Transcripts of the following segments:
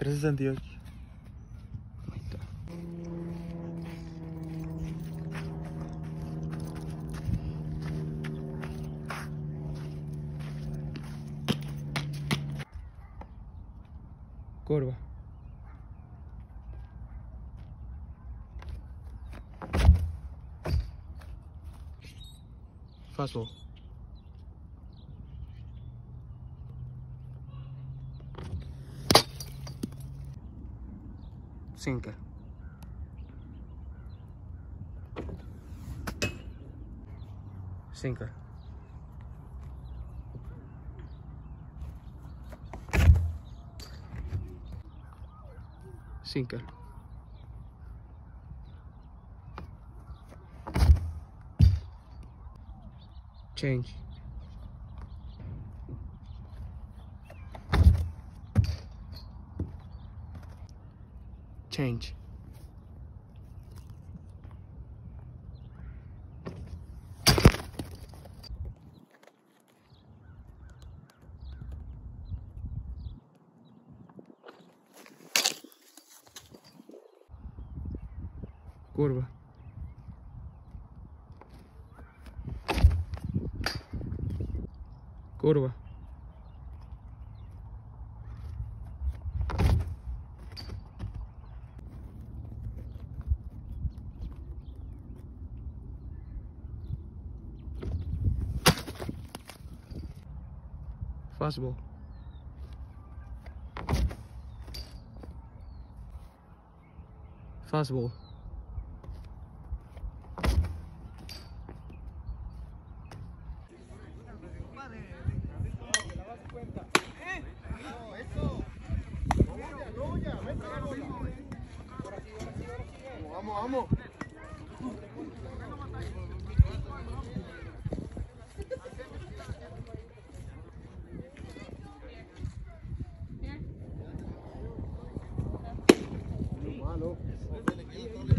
graças a Deus. Curva. passou Sinker. Sinker. Sinker. Change. Change. Curva. Curva. Fastball. Fastball. Vamos, vamos. Está.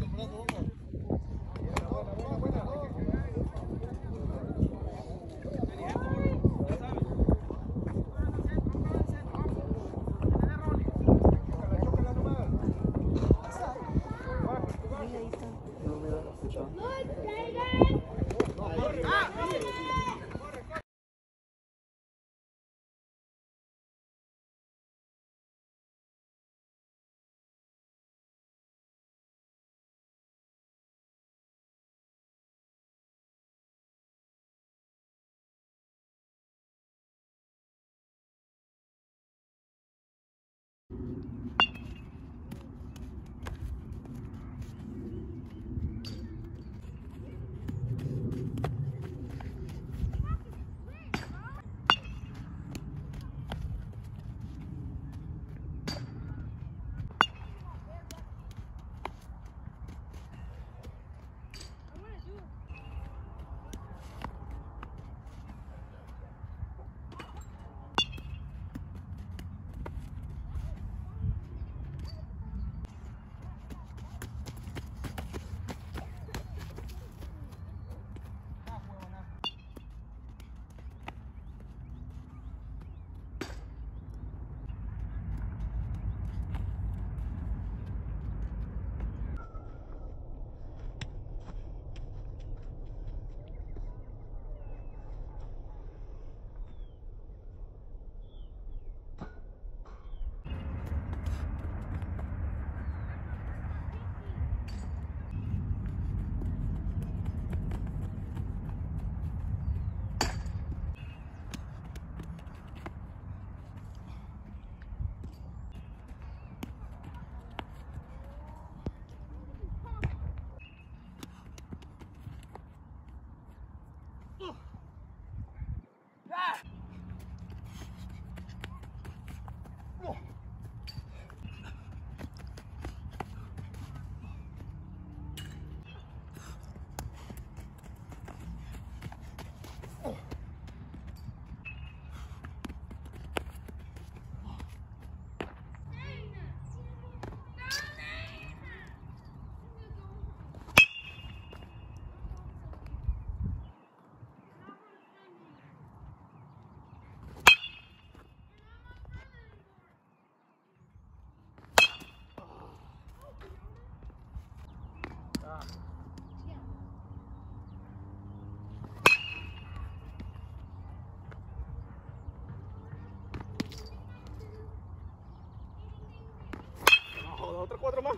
cuatro más.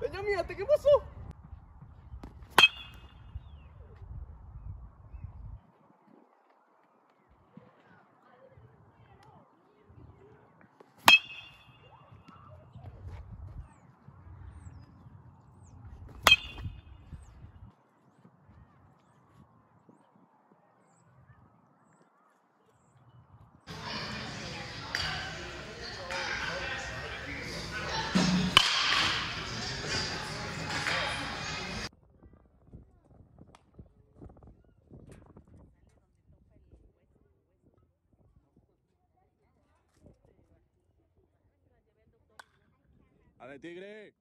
Peña, mírate, ¿qué pasó? ¡Ale, tigre!